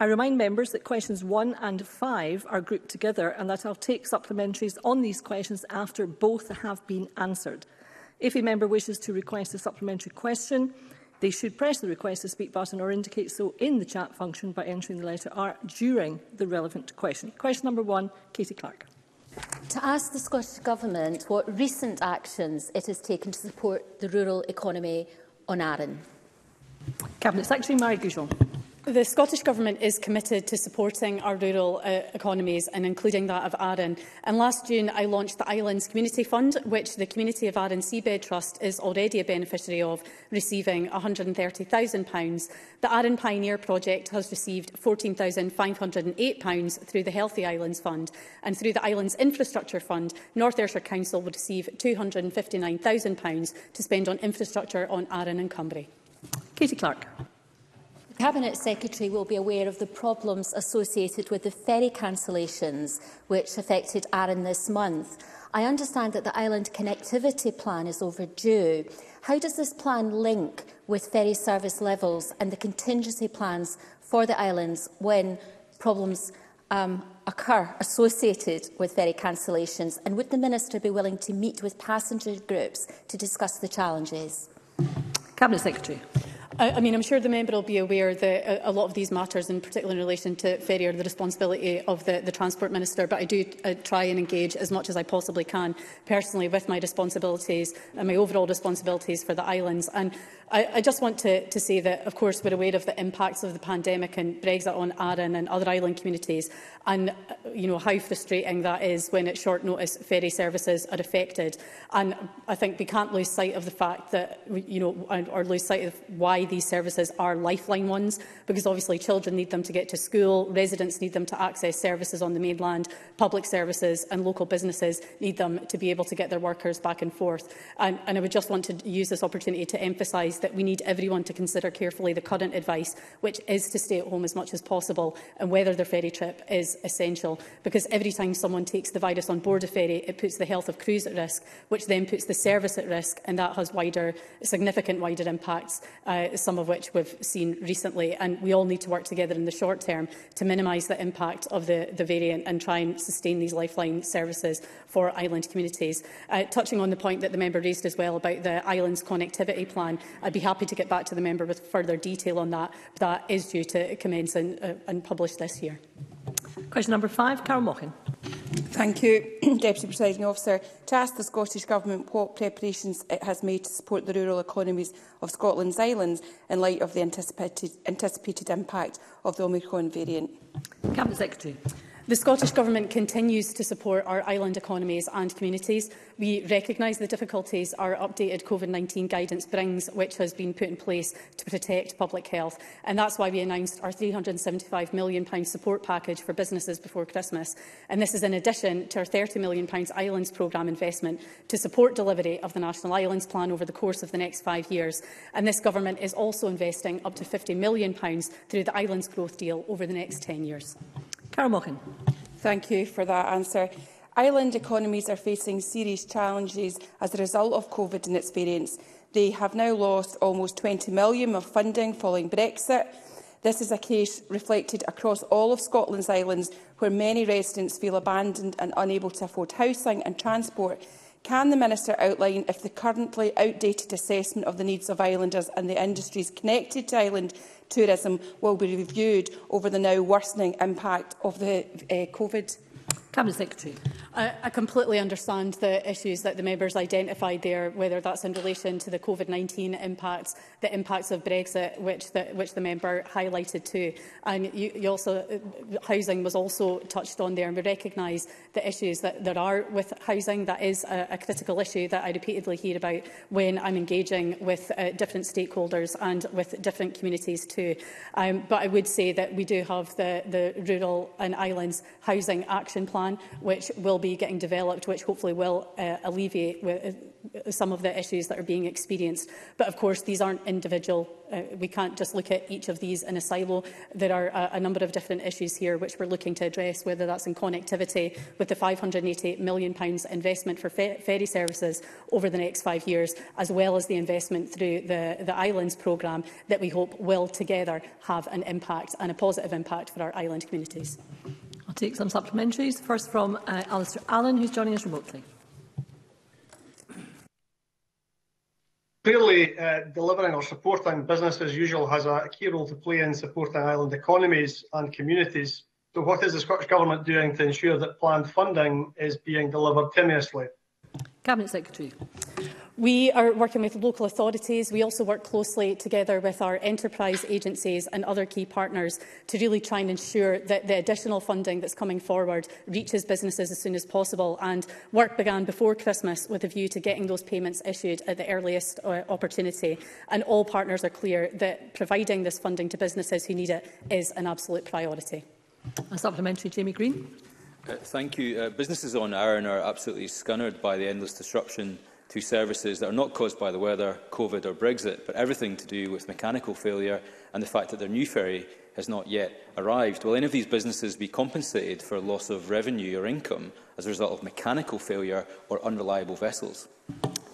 I remind members that questions 1 and 5 are grouped together and that I'll take supplementaries on these questions after both have been answered. If a member wishes to request a supplementary question, They should press the request to speak button or indicate so in the chat function by entering the letter R during the relevant question. Question number one, Katie Clark. To ask the Scottish Government what recent actions it has taken to support the rural economy on Arran. Cabinet Secretary Marie Goujon. The Scottish Government is committed to supporting our rural uh, economies and including that of Arran. And last June I launched the Islands Community Fund, which the community of Arran Seabed Trust is already a beneficiary of, receiving £130,000. The Arran Pioneer Project has received £14,508 through the Healthy Islands Fund. And through the Islands Infrastructure Fund, North Ayrshire Council will receive £259,000 to spend on infrastructure on Arran and Cumbria. Katie Clark. Cabinet Secretary will be aware of the problems associated with the ferry cancellations which affected Arran this month. I understand that the island connectivity plan is overdue. How does this plan link with ferry service levels and the contingency plans for the islands when problems um, occur associated with ferry cancellations? And would the Minister be willing to meet with passenger groups to discuss the challenges? Cabinet Secretary. I, I mean, I'm sure the member will be aware that a, a lot of these matters, in particular in relation to ferry, are the responsibility of the, the Transport Minister, but I do uh, try and engage as much as I possibly can personally with my responsibilities and my overall responsibilities for the islands. And I, I just want to, to say that, of course, we're aware of the impacts of the pandemic and Brexit on Arran and other island communities and, uh, you know, how frustrating that is when at short notice ferry services are affected. And I think we can't lose sight of the fact that, you know, or lose sight of why these services are lifeline ones, because obviously children need them to get to school, residents need them to access services on the mainland, public services and local businesses need them to be able to get their workers back and forth. And, and I would just want to use this opportunity to emphasize that we need everyone to consider carefully the current advice, which is to stay at home as much as possible, and whether their ferry trip is essential. Because every time someone takes the virus on board a ferry, it puts the health of crews at risk, which then puts the service at risk, and that has wider, significant wider impacts. Uh, some of which we've seen recently. And we all need to work together in the short term to minimise the impact of the, the variant and try and sustain these lifeline services for island communities. Uh, touching on the point that the member raised as well about the island's connectivity plan, I'd be happy to get back to the member with further detail on that. But that is due to commence and, uh, and publish this year. Question number five, Carol Mockin. Thank you, Deputy Presiding Officer. To ask the Scottish Government what preparations it has made to support the rural economies of Scotland's islands in light of the anticipated, anticipated impact of the Omicron variant. Cabinet Secretary. The Scottish Government continues to support our island economies and communities. We recognise the difficulties our updated COVID-19 guidance brings, which has been put in place to protect public health. And that's why we announced our £375 million support package for businesses before Christmas. And this is in addition to our £30 million Islands programme investment to support delivery of the National Islands Plan over the course of the next five years. And this Government is also investing up to £50 million through the Islands Growth Deal over the next 10 years. Carol Mockin. Thank you for that answer. Island economies are facing serious challenges as a result of COVID and its variants. They have now lost almost 20 million of funding following Brexit. This is a case reflected across all of Scotland's islands where many residents feel abandoned and unable to afford housing and transport. Can the Minister outline if the currently outdated assessment of the needs of islanders and the industries connected to island tourism will be reviewed over the now worsening impact of the uh, COVID Cabinet Secretary. I, I completely understand the issues that the members identified there, whether that's in relation to the COVID-19 impacts, the impacts of Brexit, which the, which the member highlighted too. And you, you also, housing was also touched on there, and we recognise the issues that there are with housing. That is a, a critical issue that I repeatedly hear about when I'm engaging with uh, different stakeholders and with different communities too. Um, but I would say that we do have the, the Rural and Islands Housing Action Plan plan, which will be getting developed, which hopefully will uh, alleviate uh, some of the issues that are being experienced. But of course, these aren't individual. Uh, we can't just look at each of these in a silo. There are a, a number of different issues here which we're looking to address, whether that's in connectivity with the £588 million investment for fer ferry services over the next five years, as well as the investment through the, the Islands programme that we hope will together have an impact and a positive impact for our island communities. take some supplementaries. first from uh, Alistair Allen, who's joining us remotely. Clearly, uh, delivering or supporting business as usual has a key role to play in supporting island economies and communities. So what is the Scottish Government doing to ensure that planned funding is being delivered timely? Cabinet Secretary. We are working with local authorities. We also work closely together with our enterprise agencies and other key partners to really try and ensure that the additional funding that's coming forward reaches businesses as soon as possible. And work began before Christmas with a view to getting those payments issued at the earliest uh, opportunity. And all partners are clear that providing this funding to businesses who need it is an absolute priority. A supplementary, Jamie Green. Uh, thank you. Uh, businesses on iron are absolutely scunnered by the endless disruption to services that are not caused by the weather, COVID or Brexit, but everything to do with mechanical failure and the fact that their new ferry has not yet arrived. Will any of these businesses be compensated for loss of revenue or income as a result of mechanical failure or unreliable vessels?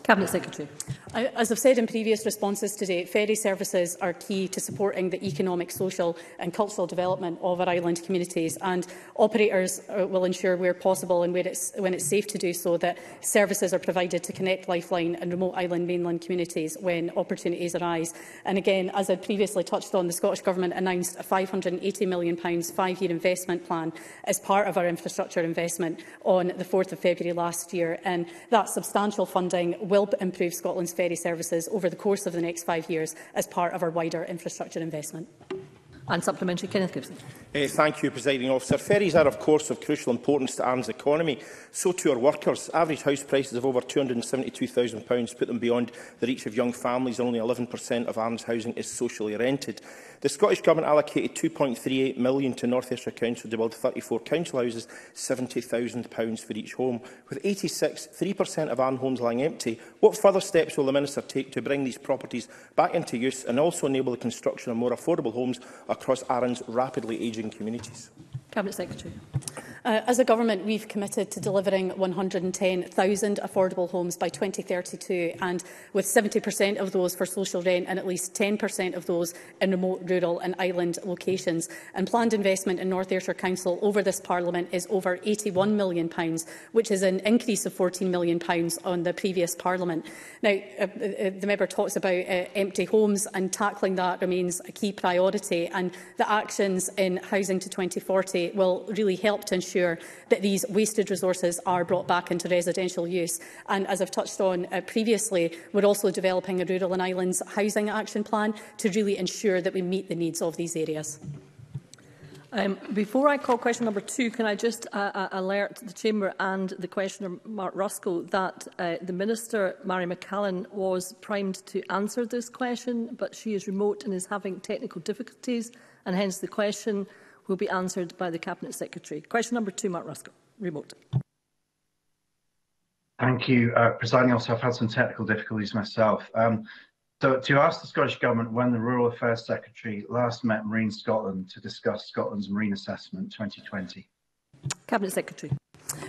Cabinet Secretary. As I've said in previous responses today, ferry services are key to supporting the economic, social and cultural development of our island communities and operators uh, will ensure where possible and where it's, when it's safe to do so that services are provided to connect Lifeline and remote island mainland communities when opportunities arise. And again, as I previously touched on, the Scottish Government announced a £580 million five-year investment plan as part of our infrastructure investment on the 4th of February last year and that substantial funding will improve Scotland's ferry services over the course of the next five years as part of our wider infrastructure investment. And supplementary, Kenneth Gibson. Uh, thank you, Presiding Officer. Ferries are, of course, of crucial importance to Arm's economy. So too are workers. Average house prices of over £272,000 put them beyond the reach of young families. Only 11% of Arm's housing is socially rented. The Scottish Government allocated £2.38 million to North Ayrshire Council to build 34 council houses, £70,000 for each home. With 86, 3% of Arm homes lying empty, what further steps will the Minister take to bring these properties back into use and also enable the construction of more affordable homes across Arran's rapidly ageing communities. Cabinet Secretary. Uh, as a government, we've committed to delivering 110,000 affordable homes by 2032, and with 70% of those for social rent and at least 10% of those in remote, rural and island locations. And planned investment in North Ayrshire Council over this Parliament is over £81 million, which is an increase of £14 million on the previous Parliament. Now, uh, uh, uh the member talks about uh, empty homes, and tackling that remains a key priority, and the actions in Housing to 2040 will really help to ensure ensure that these wasted resources are brought back into residential use. And as I've touched on uh, previously, we're also developing a Rural and Islands Housing Action Plan to really ensure that we meet the needs of these areas. Um, before I call question number two, can I just uh, uh alert the Chamber and the questioner, Mark Ruskell, that uh, the Minister, Mary McCallan, was primed to answer this question, but she is remote and is having technical difficulties, and hence the question will be answered by the Cabinet Secretary. Question number two, Mark Ruskell, remote. Thank you, uh, Presiding Officer. I've had some technical difficulties myself. Um, so to ask the Scottish Government when the Rural Affairs Secretary last met Marine Scotland to discuss Scotland's marine assessment 2020. Cabinet Secretary.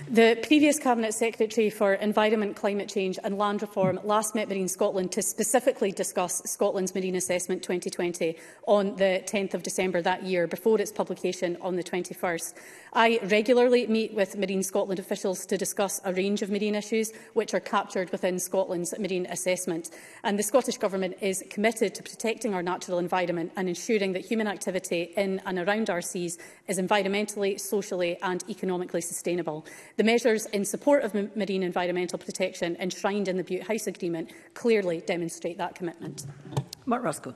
The previous Cabinet Secretary for Environment, Climate Change and Land Reform last met Marine Scotland to specifically discuss Scotland's Marine Assessment 2020 on the 10th of December that year, before its publication on the 21st. I regularly meet with Marine Scotland officials to discuss a range of marine issues which are captured within Scotland's marine assessment. And the Scottish Government is committed to protecting our natural environment and ensuring that human activity in and around our seas is environmentally, socially and economically sustainable. The measures in support of marine environmental protection enshrined in the Butte House Agreement clearly demonstrate that commitment. Mark Ruskin.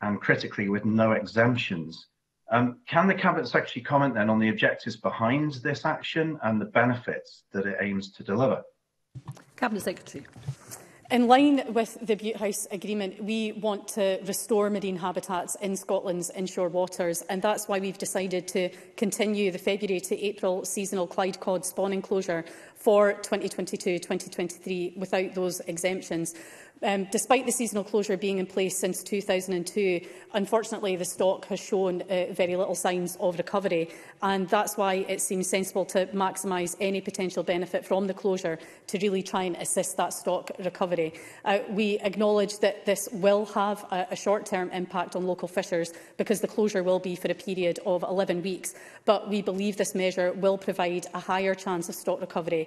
and critically with no exemptions. Um, can the Cabinet Secretary comment then on the objectives behind this action and the benefits that it aims to deliver? Cabinet Secretary. In line with the Butte House Agreement, we want to restore marine habitats in Scotland's inshore waters, and that's why we've decided to continue the February to April seasonal Clyde cod spawning closure for 2022-2023 without those exemptions. Um, despite the seasonal closure being in place since 2002, unfortunately the stock has shown uh, very little signs of recovery and that's why it seems sensible to maximise any potential benefit from the closure to really try and assist that stock recovery. Uh, we acknowledge that this will have a, a short-term impact on local fishers because the closure will be for a period of 11 weeks, but we believe this measure will provide a higher chance of stock recovery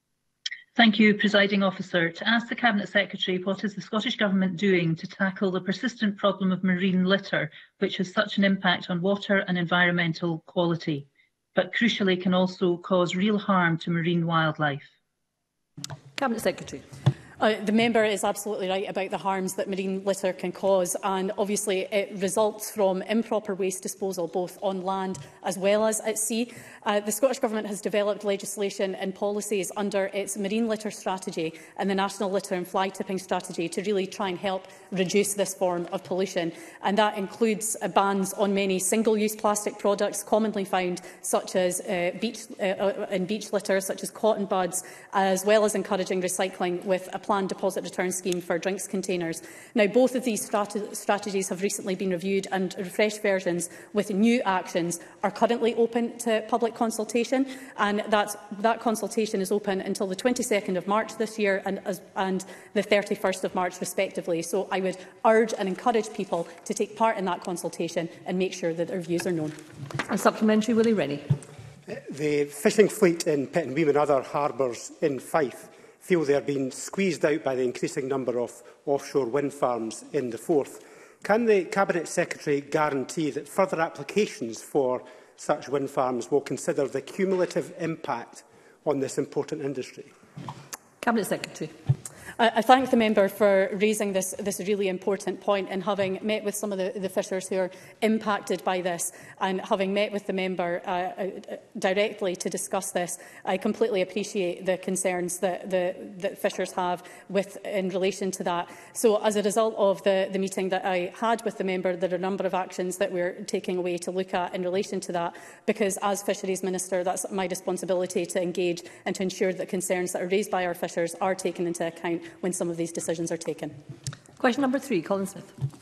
Thank you, Presiding Officer. To ask the Cabinet Secretary what is the Scottish Government doing to tackle the persistent problem of marine litter, which has such an impact on water and environmental quality, but crucially can also cause real harm to marine wildlife? Cabinet Secretary. Uh, the member is absolutely right about the harms that marine litter can cause and obviously it results from improper waste disposal both on land as well as at sea. Uh, the Scottish Government has developed legislation and policies under its marine litter strategy and the National Litter and Fly Tipping Strategy to really try and help reduce this form of pollution and that includes uh, bans on many single-use plastic products commonly found such as uh, beach, uh, uh in beach litter such as cotton buds as well as encouraging recycling with a planned deposit return scheme for drinks containers. Now, both of these strat strategies have recently been reviewed and refreshed versions with new actions are currently open to public consultation. And that consultation is open until the 22nd of March this year and, as, and the 31st of March, respectively. So I would urge and encourage people to take part in that consultation and make sure that their views are known. A supplementary, Willie Rennie. The fishing fleet in Pitt and Weem and other harbours in Fife feel they are being squeezed out by the increasing number of offshore wind farms in the Forth. Can the Cabinet Secretary guarantee that further applications for such wind farms will consider the cumulative impact on this important industry? Cabinet Secretary. I, I thank the member for raising this, this really important point and having met with some of the, the fishers who are impacted by this and having met with the member uh, uh, directly to discuss this, I completely appreciate the concerns that, the, that fishers have with, in relation to that. So as a result of the, the meeting that I had with the member, there are a number of actions that we're taking away to look at in relation to that, because as Fisheries Minister, that's my responsibility to engage and to ensure that concerns that are raised by our fishers are taken into account when some of these decisions are taken. Question number three, Colin Smith.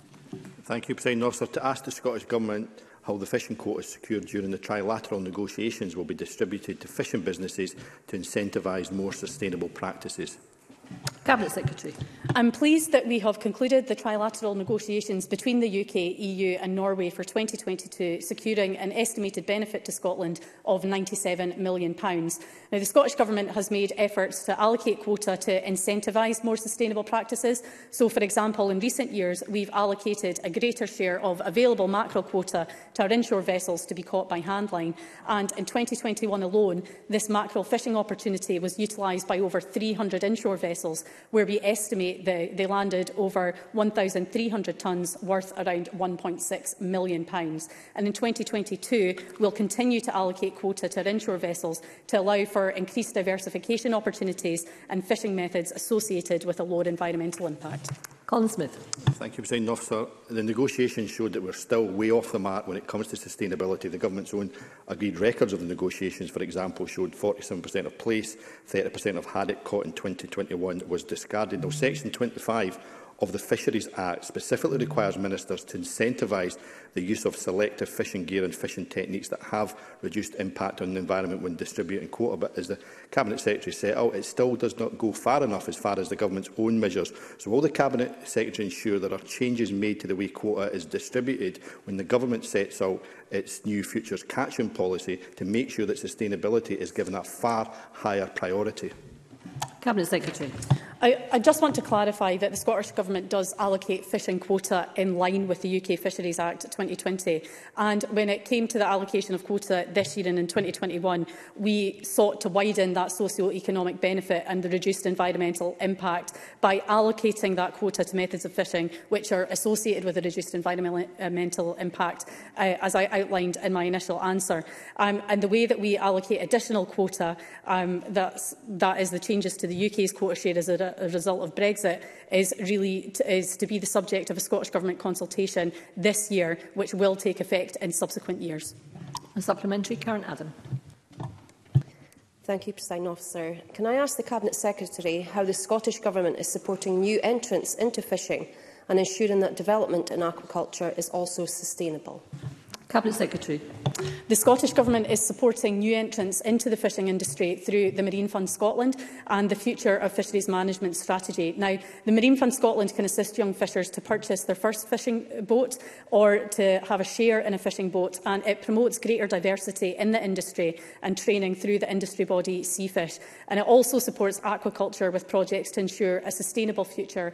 Thank you, President Officer. To ask the Scottish Government how the fishing quotas secured during the trilateral negotiations will be distributed to fishing businesses to incentivise more sustainable practices. Cabinet Secretary. I'm pleased that we have concluded the trilateral negotiations between the UK, EU and Norway for 2022, securing an estimated benefit to Scotland of £97 million. Now, the Scottish Government has made efforts to allocate quota to incentivise more sustainable practices. So, for example, in recent years, we've allocated a greater share of available mackerel quota to our inshore vessels to be caught by handline. And in 2021 alone, this mackerel fishing opportunity was utilised by over 300 inshore vessels where we estimate they, they landed over 1,300 tonnes worth around £1.6 million. And in 2022, we'll continue to allocate quota to our inshore vessels to allow for increased diversification opportunities and fishing methods associated with a lower environmental impact. Colin Smith. Thank you, President Officer. The negotiations showed that we're still way off the mark when it comes to sustainability. The Government's own agreed records of the negotiations, for example, showed 47% of place, 30% of haddock caught in 2021 was discarded. Now, Section 25 of the Fisheries Act specifically requires ministers to incentivise the use of selective fishing gear and fishing techniques that have reduced impact on the environment when distributing quota. But as the Cabinet Secretary set out, it still does not go far enough as far as the government's own measures. So will the Cabinet Secretary ensure there are changes made to the way quota is distributed when the government sets out its new futures catching policy to make sure that sustainability is given a far higher priority? Cabinet Secretary. I, I just want to clarify that the Scottish Government does allocate fishing quota in line with the UK Fisheries Act 2020. And when it came to the allocation of quota this year and in 2021, we sought to widen that socio-economic benefit and the reduced environmental impact by allocating that quota to methods of fishing which are associated with a reduced environmental uh, impact, uh, as I outlined in my initial answer. Um, and the way that we allocate additional quota, um, that's, that is the changes to the UK's quota share as a a, result of Brexit is really is to be the subject of a Scottish Government consultation this year, which will take effect in subsequent years. A supplementary, Karen Adam. Thank you, President Officer. Can I ask the Cabinet Secretary how the Scottish Government is supporting new entrants into fishing and ensuring that development in aquaculture is also sustainable? Cabinet Secretary. The Scottish Government is supporting new entrants into the fishing industry through the Marine Fund Scotland and the Future of Fisheries Management Strategy. Now, the Marine Fund Scotland can assist young fishers to purchase their first fishing boat or to have a share in a fishing boat, and it promotes greater diversity in the industry and training through the industry body Seafish. And it also supports aquaculture with projects to ensure a sustainable future,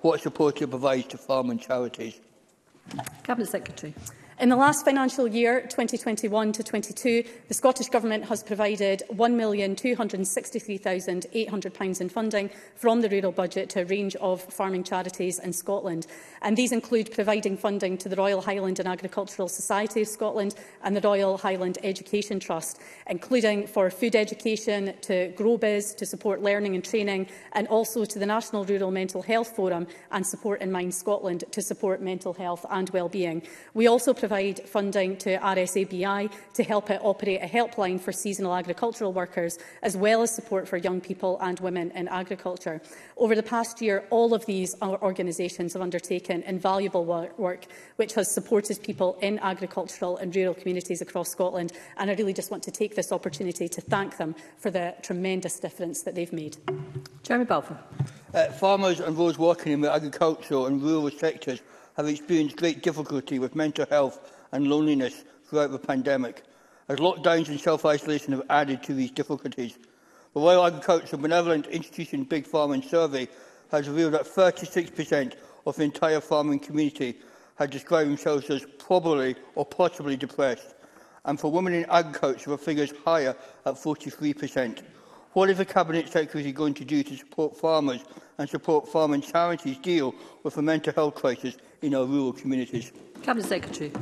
what support it provides to farming charities. Cabinet Secretary. In the last financial year, 2021 to 22, the Scottish Government has provided £1,263,800 in funding from the rural budget to a range of farming charities in Scotland. And these include providing funding to the Royal Highland and Agricultural Society of Scotland and the Royal Highland Education Trust, including for food education, to GrowBiz, to support learning and training, and also to the National Rural Mental Health Forum and Support in Mind Scotland to support mental health and well-being. We also provide provide funding to RSABI to help it operate a helpline for seasonal agricultural workers, as well as support for young people and women in agriculture. Over the past year, all of these organisations have undertaken invaluable work, which has supported people in agricultural and rural communities across Scotland. And I really just want to take this opportunity to thank them for the tremendous difference that they've made. Jeremy Balfour. Uh, farmers and those working in the agricultural and rural sectors have experienced great difficulty with mental health and loneliness throughout the pandemic, as lockdowns and self-isolation have added to these difficulties. The Royal Agricultural Benevolent Institution Big Farming Survey has revealed that 36% of the entire farming community had described themselves as probably or possibly depressed, and for women in agriculture, the figure is higher at 43%. What is the Cabinet Secretary going to do to support farmers and support farming charities deal with the mental health crisis in our rural communities? Cabinet Secretary.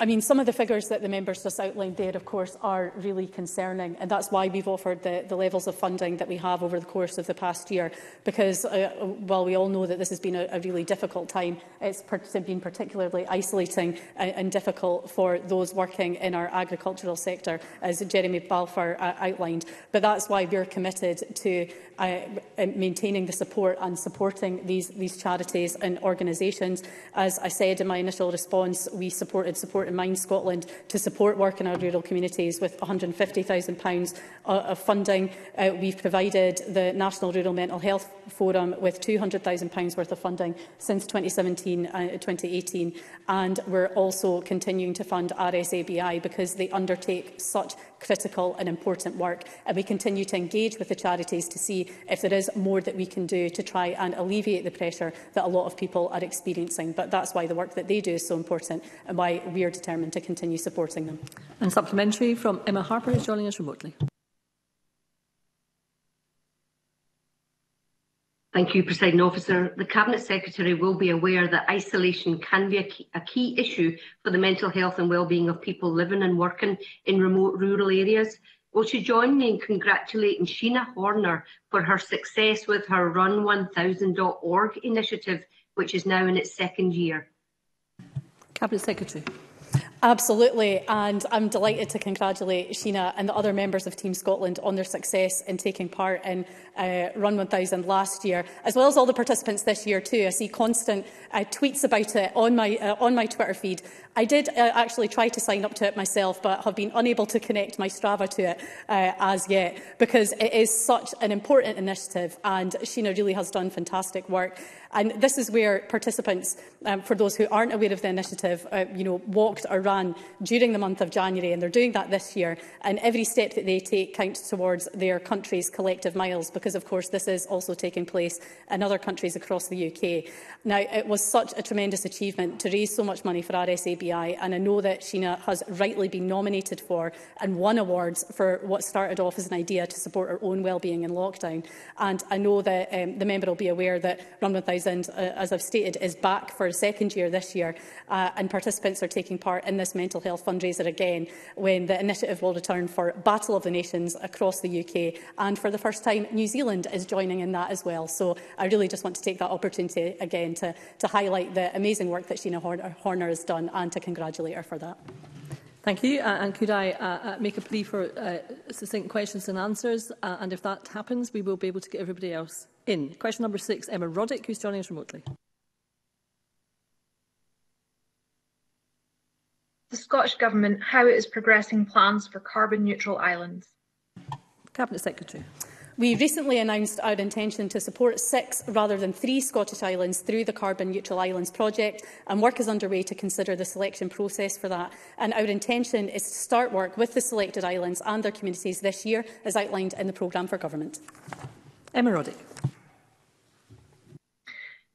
I mean, some of the figures that the members just outlined there, of course, are really concerning, and that's why we've offered the, the levels of funding that we have over the course of the past year, because uh, while we all know that this has been a, a really difficult time, it's been particularly isolating and, and difficult for those working in our agricultural sector, as Jeremy Balfour uh, outlined. But that's why we're committed to uh, maintaining the support and supporting these, these charities and organisations. As I said in my initial response, we supported support and Mines Scotland to support work in our rural communities with £150,000 of funding. Uh, we've provided the National Rural Mental Health Forum with £200,000 worth of funding since 2017 uh, 2018. And we're also continuing to fund RSABI because they undertake such critical and important work. And we continue to engage with the charities to see if there is more that we can do to try and alleviate the pressure that a lot of people are experiencing. But that's why the work that they do is so important and why we are determined to continue supporting them. And supplementary from Emma Harper, who's joining us remotely. Thank you, President Officer. The Cabinet Secretary will be aware that isolation can be a key, a key issue for the mental health and well-being of people living and working in remote rural areas. Will she join me in congratulating Sheena Horner for her success with her Run1000.org initiative, which is now in its second year? Cabinet Secretary. Absolutely, and I'm delighted to congratulate Sheena and the other members of Team Scotland on their success in taking part in uh, Run 1000 last year, as well as all the participants this year too. I see constant uh, tweets about it on my, uh, on my Twitter feed, I did uh, actually try to sign up to it myself, but have been unable to connect my Strava to it uh, as yet, because it is such an important initiative and Sheena really has done fantastic work. And this is where participants, um, for those who aren't aware of the initiative, uh, you know, walked or ran during the month of January, and they're doing that this year. And every step that they take counts towards their country's collective miles, because of course this is also taking place in other countries across the UK. Now, it was such a tremendous achievement to raise so much money for RSAB DEI, and I know that Sheena has rightly been nominated for and won awards for what started off as an idea to support our own well-being in lockdown. And I know that um, the member will be aware that Run 1000, uh, as I've stated, is back for a second year this year, uh, and participants are taking part in this mental health fundraiser again when the initiative will return for Battle of the Nations across the UK. And for the first time, New Zealand is joining in that as well. So I really just want to take that opportunity again to, to highlight the amazing work that Sheena Horner has done and and to congratulate her for that. Thank you. Uh, and could I uh, uh make a plea for uh, succinct questions and answers? Uh, and if that happens, we will be able to get everybody else in. Question number six, Emma Roddick, who's joining us remotely. The Scottish Government, how it is progressing plans for carbon neutral islands. Cabinet Secretary. We recently announced our intention to support six rather than three Scottish islands through the Carbon Neutral Islands project and work is underway to consider the selection process for that. And our intention is to start work with the selected islands and their communities this year as outlined in the programme for government. Emma Roddick.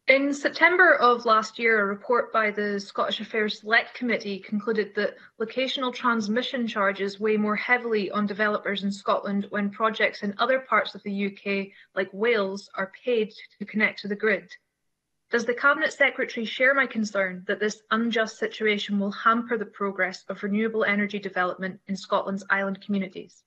In September of last year, a report by the Scottish Affairs Select Committee concluded that locational transmission charges weigh more heavily on developers in Scotland when projects in other parts of the UK, like Wales, are paid to connect to the grid. Does the Cabinet Secretary share my concern that this unjust situation will hamper the progress of renewable energy development in Scotland's island communities?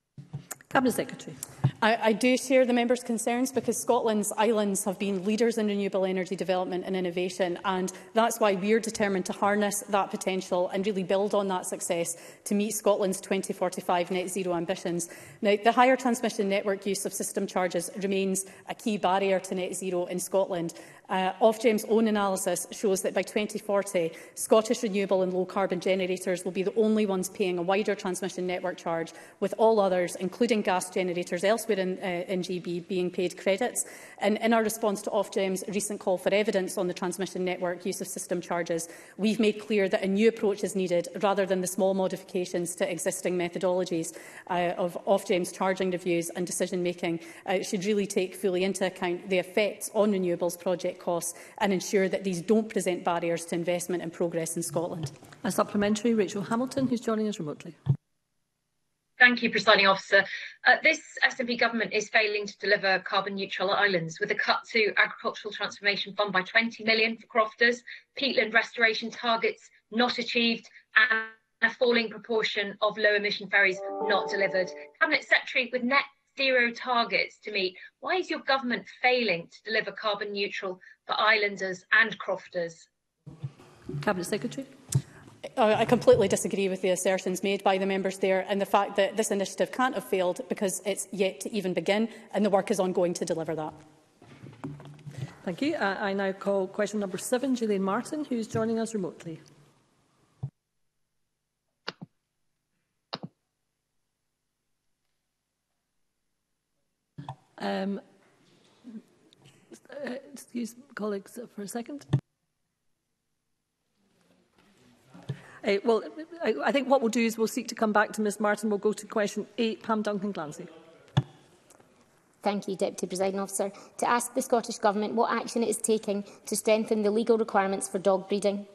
Cabinet Secretary. I, I do share the member's concerns because Scotland's islands have been leaders in renewable energy development and innovation and that's why we're determined to harness that potential and really build on that success to meet Scotland's 2045 net zero ambitions. Now, the higher transmission network use of system charges remains a key barrier to net zero in Scotland Uh, Ofgem's own analysis shows that by 2040, Scottish renewable and low-carbon generators will be the only ones paying a wider transmission network charge, with all others, including gas generators elsewhere in, uh, in GB, being paid credits. And in our response to Ofgem's recent call for evidence on the transmission network use of system charges, we've made clear that a new approach is needed rather than the small modifications to existing methodologies uh, of Ofgem's charging reviews and decision-making. Uh, should really take fully into account the effects on renewables projects costs and ensure that these don't present barriers to investment and progress in Scotland. A supplementary, Rachel Hamilton, who's joining us remotely. Thank you, Presiding Officer. Uh, this SNP government is failing to deliver carbon neutral islands with a cut to Agricultural Transformation Fund by 20 million for crofters, peatland restoration targets not achieved, and a falling proportion of low emission ferries not delivered. Cabinet Secretary, with net zero targets to meet, why is your government failing to deliver carbon neutral for islanders and crofters? Cabinet Secretary. I completely disagree with the assertions made by the members there and the fact that this initiative can't have failed because it's yet to even begin and the work is ongoing to deliver that. Thank you. I, uh, I now call question number seven, Gillian Martin, who's joining us remotely. Um, excuse colleagues for a second. Uh, well, I, I think what we'll do is we'll seek to come back to Ms Martin. We'll go to question eight, Pam Duncan-Glancy. Thank you, Deputy Presiding Officer. To ask the Scottish Government what action it is taking to strengthen the legal requirements for dog breeding.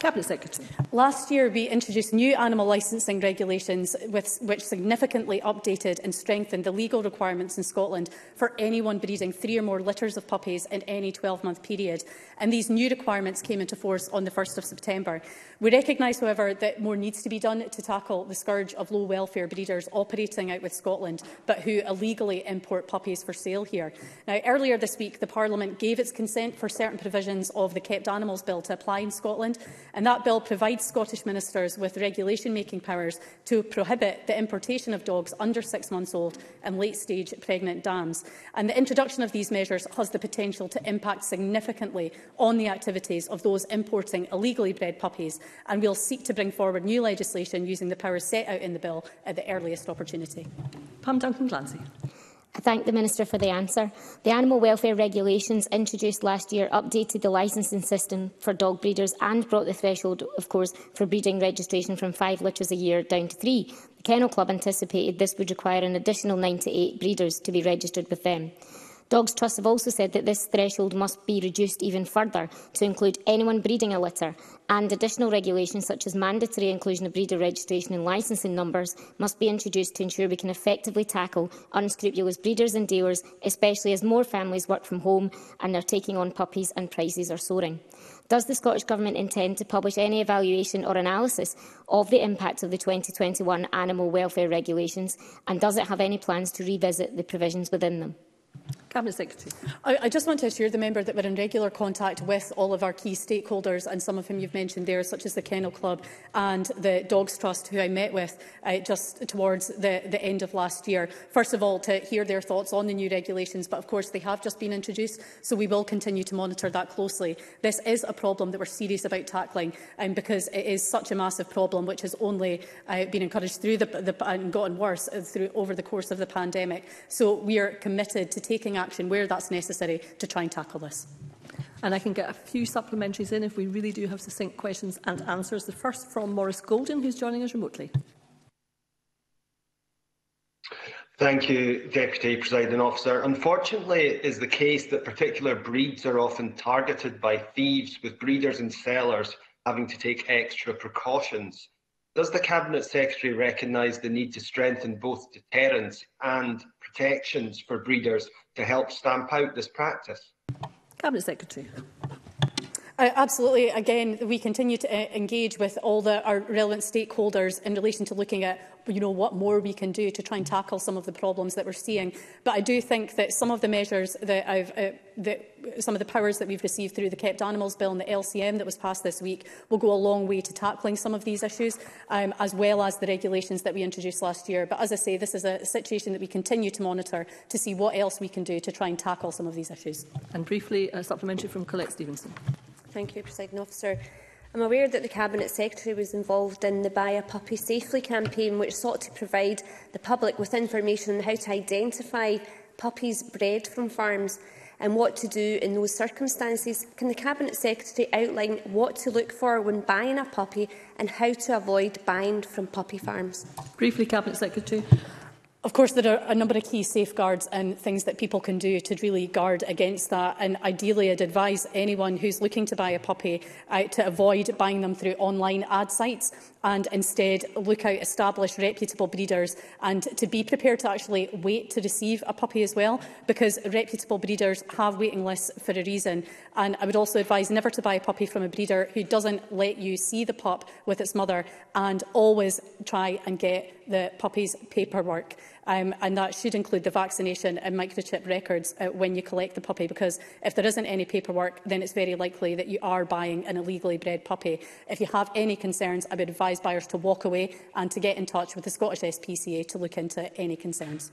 Cabinet Secretary. Last year, we introduced new animal licensing regulations with, which significantly updated and strengthened the legal requirements in Scotland for anyone breeding three or more litters of puppies in any 12-month period. And these new requirements came into force on the 1st of September. We recognise, however, that more needs to be done to tackle the scourge of low welfare breeders operating out with Scotland, but who illegally import puppies for sale here. Now, earlier this week, the Parliament gave its consent for certain provisions of the Kept Animals Bill to apply in Scotland, And that bill provides Scottish ministers with regulation-making powers to prohibit the importation of dogs under six months old and late-stage pregnant dams. And the introduction of these measures has the potential to impact significantly on the activities of those importing illegally bred puppies. And we'll seek to bring forward new legislation using the powers set out in the bill at the earliest opportunity. Pam Duncan Clancy. I thank the Minister for the answer. The animal welfare regulations introduced last year updated the licensing system for dog breeders and brought the threshold, of course, for breeding registration from 5 litters a year down to 3. The Kennel Club anticipated this would require an additional 98 breeders to be registered with them. Dogs Trust have also said that this threshold must be reduced even further to include anyone breeding a litter, and additional regulations such as mandatory inclusion of breeder registration and licensing numbers must be introduced to ensure we can effectively tackle unscrupulous breeders and dealers, especially as more families work from home and are taking on puppies and prices are soaring. Does the Scottish Government intend to publish any evaluation or analysis of the impact of the 2021 animal welfare regulations, and does it have any plans to revisit the provisions within them? Cabinet Secretary. I, I, just want to assure the member that we're in regular contact with all of our key stakeholders and some of whom you've mentioned there, such as the Kennel Club and the Dogs Trust, who I met with uh, just towards the, the end of last year. First of all, to hear their thoughts on the new regulations, but of course they have just been introduced, so we will continue to monitor that closely. This is a problem that we're serious about tackling um, because it is such a massive problem which has only uh, been encouraged through the, the, and gotten worse uh, through, over the course of the pandemic. So we are committed to taking action where that's necessary to try and tackle this. And I can get a few supplementaries in if we really do have succinct questions and answers. The first from Maurice Golden, who's joining us remotely. Thank you, Deputy Presiding Officer. Unfortunately, it is the case that particular breeds are often targeted by thieves, with breeders and sellers having to take extra precautions. Does the Cabinet Secretary recognise the need to strengthen both deterrence and protections for breeders to help stamp out this practice? Cabinet Secretary. Absolutely. Again, we continue to uh, engage with all the, our relevant stakeholders in relation to looking at you know, what more we can do to try and tackle some of the problems that we're seeing. But I do think that some of the measures that I've, uh, that some of the powers that we've received through the Kept Animals Bill and the LCM that was passed this week will go a long way to tackling some of these issues, um, as well as the regulations that we introduced last year. But as I say, this is a situation that we continue to monitor to see what else we can do to try and tackle some of these issues. And briefly, a supplementary from Colette Stevenson. Thank you, President Officer. I'm aware that the Cabinet Secretary was involved in the Buy a Puppy Safely campaign, which sought to provide the public with information on how to identify puppies bred from farms and what to do in those circumstances. Can the Cabinet Secretary outline what to look for when buying a puppy and how to avoid buying from puppy farms? Briefly, Cabinet Secretary. Of course, there are a number of key safeguards and things that people can do to really guard against that. And ideally, I'd advise anyone who's looking to buy a puppy uh, to avoid buying them through online ad sites and instead look out established reputable breeders and to be prepared to actually wait to receive a puppy as well because reputable breeders have waiting lists for a reason and I would also advise never to buy a puppy from a breeder who doesn't let you see the pup with its mother and always try and get the puppy's paperwork um, and that should include the vaccination and microchip records uh, when you collect the puppy, because if there isn't any paperwork, then it's very likely that you are buying an illegally bred puppy. If you have any concerns, I would advise buyers to walk away and to get in touch with the Scottish SPCA to look into any concerns.